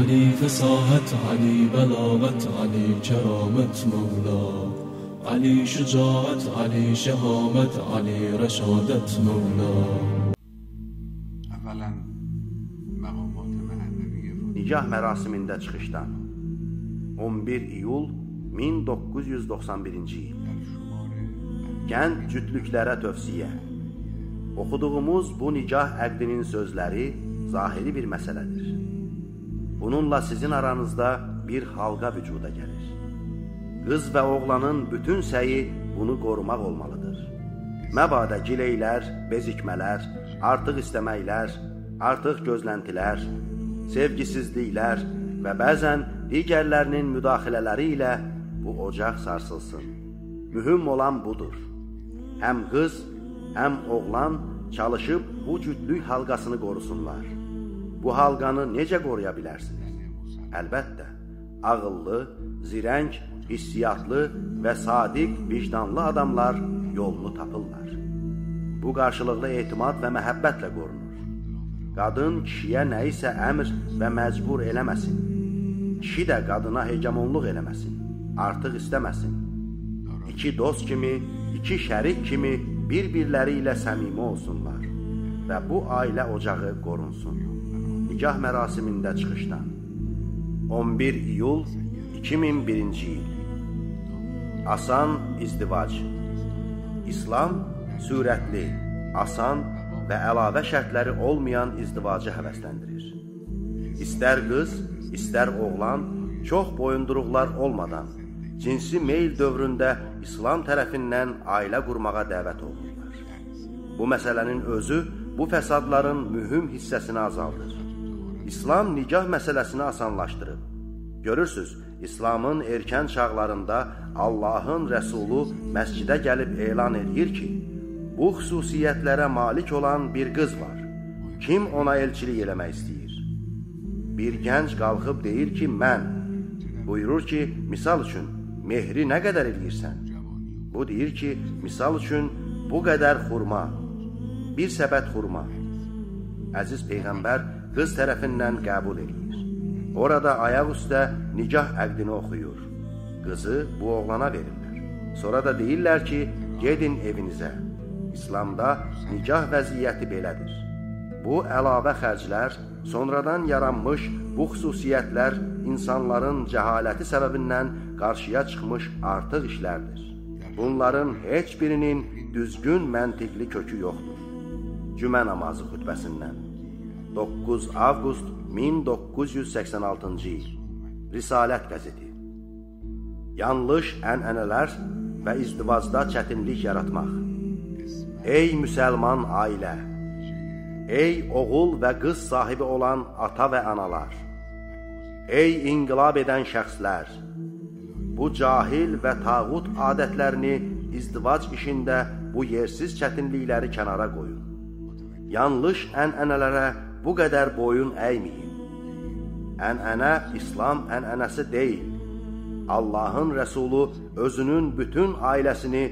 علی فساحت علی بلاغت علی کرامت مولا علی شجاعت علی شهامت علی رشادت مولا اولا مقامات معنوی Nikah mərasimində çıxışdan 11 iyul 1991-ci il در شمار Gənd cütlüklərə tövsiyə Oxuduğumuz bu nikah əqdinin sözləri zahiri bir məsələdir. Bununla sizin aranızda bir halqa vücuda gəlir. Qız və oğlanın bütün səyi bunu qorumaq olmalıdır. Məbadə gileylər, bezikmələr, artıq istəməklər, artıq gözləntilər, sevgisizliklər və bəzən digərlərinin müdaxilələri ilə bu ocaq sarsılsın. Mühüm olan budur. Həm qız, həm oğlan çalışıb bu cütlük halqasını qorusunlar. Bu halqanı necə qoruya bilərsiniz? Əlbəttə, ağıllı, zirəng, hissiyatlı və sadiq, vicdanlı adamlar yolunu tapırlar. Bu qarşılıqlı etimad və məhəbbətlə qorunur. Qadın kişiyə nəyisə əmr və məcbur eləməsin. Kişi də qadına hegemonluq eləməsin, artıq istəməsin. İki dost kimi, iki şərik kimi bir-birləri ilə səmimi olsunlar və bu ailə ocağı qorunsun. Nikah mərasimində çıxışdan 11 iyul 2001-ci il Asan izdivac İslam sürətli, asan və əlavə şərtləri olmayan izdivacı həvəsləndirir. İstər qız, istər oğlan çox boyunduruqlar olmadan cinsi meyl dövründə İslam tərəfindən ailə qurmağa dəvət olunurlar. Bu məsələnin özü bu fəsadların mühüm hissəsini azaldır. İslam nikah məsələsini asanlaşdırıb. Görürsüz, İslamın erkən çağlarında Allahın rəsulu məscidə gəlib elan edir ki, bu xüsusiyyətlərə malik olan bir qız var. Kim ona elçilik eləmək istəyir? Bir gənc qalxıb deyir ki, mən. Buyurur ki, misal üçün, mehri nə qədər eləyirsən? Bu deyir ki, misal üçün, bu qədər xurma, bir səbət xurma. Əziz Peyğəmbər qız tərəfindən qəbul edir. Orada ayaq üstə nikah əqdini oxuyur. Qızı bu oğlana verirlər. Sonra da deyirlər ki, gedin evinizə. İslamda nikah vəziyyəti belədir. Bu əlavə xərclər, sonradan yaranmış bu xüsusiyyətlər insanların cəhaləti səbəbindən qarşıya çıxmış artıq işlərdir. Bunların heç birinin düzgün məntiqli kökü yoxdur. Cümə namazı xütbəsindən 9 avqust 1986-cı il Risalət qəzeti Yanlış ənənələr və izdivacda çətinlik yaratmaq Ey müsəlman ailə! Ey oğul və qız sahibi olan ata və analar! Ey inqilab edən şəxslər! Bu cahil və tağut adətlərini izdivac işində bu yersiz çətinlikləri kənara qoyun. Yanlış ənənələrə bu qədər boyun əyməyin. Ənənə İslam ənənəsi deyil. Allahın rəsulu özünün bütün ailəsini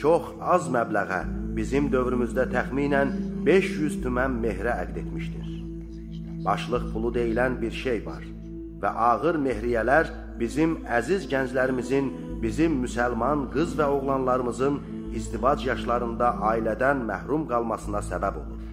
çox az məbləğə bizim dövrümüzdə təxminən 500 tümən mehrə əqd etmişdir. Başlıq pulu deyilən bir şey var və ağır mehriyələr bizim əziz gənclərimizin, bizim müsəlman qız və oğlanlarımızın izdivac yaşlarında ailədən məhrum qalmasına səbəb olur.